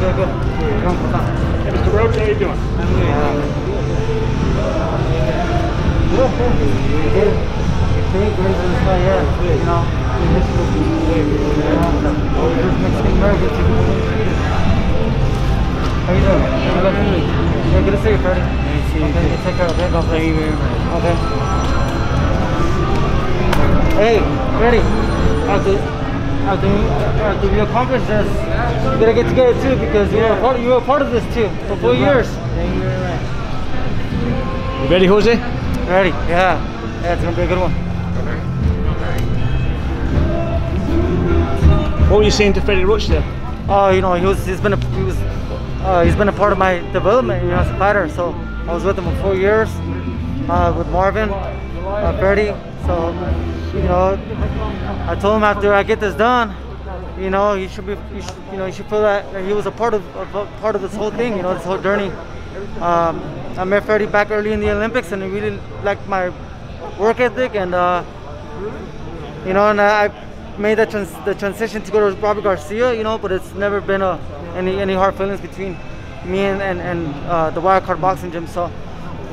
good. Good. Good. Good. Good. Good. Yeah. You makes me nervous. How you doing? Yeah, good to see you, to see you Okay, you take care. Bless Thank you. Okay. Hey, Freddie. After, after, after we accomplish this, we gotta get together too because you were part, you were part of this too for four years. Thank you very much. You ready, Jose? Ready? Yeah. Yeah, it's gonna be a good one. What were you saying to Freddie Roach there? Oh, you know, he was he's been a he was uh, he's been a part of my development, you know, as a fighter. So I was with him for four years, uh, with Marvin, uh, Freddie. So you know, I told him after I get this done, you know, he should be, he should, you know, he should feel that he was a part of, a part of this whole thing, you know, this whole journey. Um, I met Freddie back early in the Olympics, and he really liked my work ethic, and uh, you know, and I made the, trans- the transition to go to Robert Garcia, you know, but it's never been a, any any hard feelings between me and and, and uh, the Boxing Gym. So,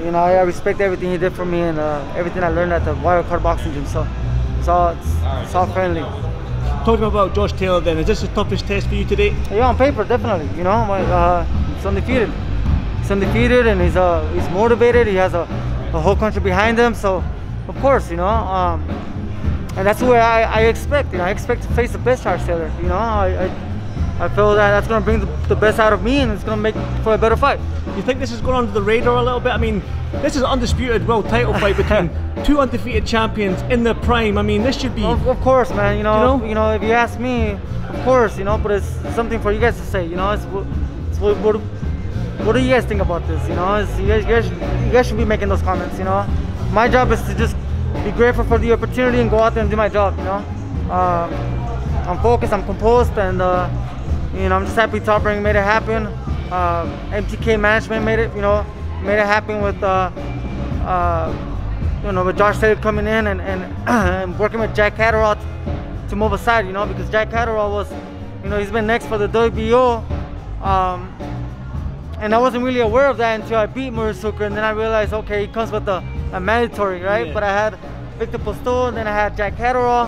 you know, I, respect everything he did for me and uh, everything I learned at the Wild Wildcard Boxing Gym. So, it's all it's, it's all friendly. Talk to about Josh Taylor then. Is this the toughest test for you today? Yeah, on paper, definitely. You know, my, uh, he's undefeated. He's undefeated, and he's uh, he's motivated. He has a, a whole country behind him. So, of course, you know, um, and that's what I, I expect. You know, I expect to face the best Josh Taylor. You know, I, I, I feel that that's gonna bring the, the best out of me, and it's gonna make for a better fight. You think this is going under the radar a little bit? I mean, this is an undisputed world title fight between two undefeated champions in their prime. I mean, this should be. Of, of course, man. You know, You you know? know, if you ask me, of course, you know, but it's something for you guys to say. You know, it's, what- it's what, what, what do you guys think about this? You know, it's, you, guys, you, guys, you guys should be making those comments. You know, my job is to just be grateful for the opportunity and go out there and do my job. You know, uh, I'm focused, I'm composed, and uh, you know, I'm just happy Top Rank made it happen. Uh, MTK management made it, you know, made it happen with. Uh, uh, you know, with Josh Taylor coming in and, and, and working with Jack Catterall to move aside, you know, because Jack Catterall was, you know, he's been next for the WBO. Um, and I wasn't really aware of that until I beat Hooker, and then I realized, okay, he comes with a, a mandatory, right? Yeah. But I had Victor Postol, and then I had Jack Catterall.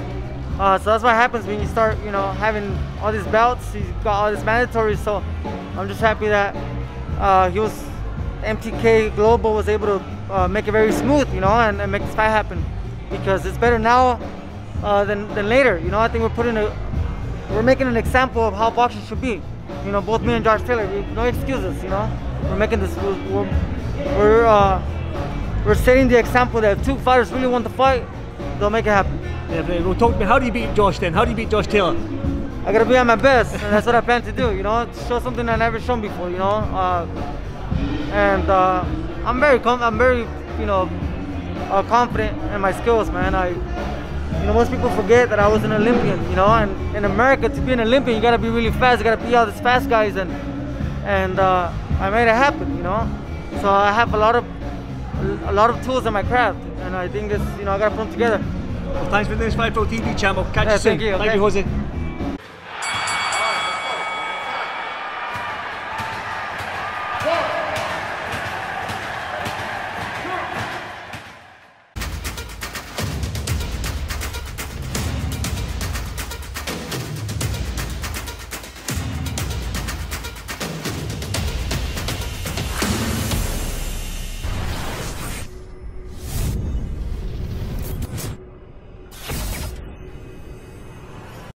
Uh, so that's what happens when you start, you know, having all these belts. He's got all these mandatory. So I'm just happy that uh, he was MTK Global was able to uh, make it very smooth, you know, and, and make this fight happen. Because it's better now uh, than, than later. You know, I think we're putting a we're making an example of how boxing should be. You know, both me and Josh Taylor, we, no excuses. You know, we're making this. We're we're we're, uh, we're setting the example that if two fighters really want to fight, they'll make it happen. Well, talk to me. How do you beat Josh then? How do you beat Josh Taylor? I gotta be at my best, and that's what I plan to do. You know, to show something I never shown before. You know, uh, and uh, I'm very, I'm very, you know, uh, confident in my skills, man. I, you know, most people forget that I was an Olympian. You know, and in America, to be an Olympian, you gotta be really fast. You gotta be all these fast guys, and and uh, I made it happen. You know, so I have a lot of a lot of tools in my craft, and I think this, you know, I gotta put them together. Well, thanks for this Fight Pro TV channel. Catch Yeah, you soon. thank you, Thank okay. you, Jose.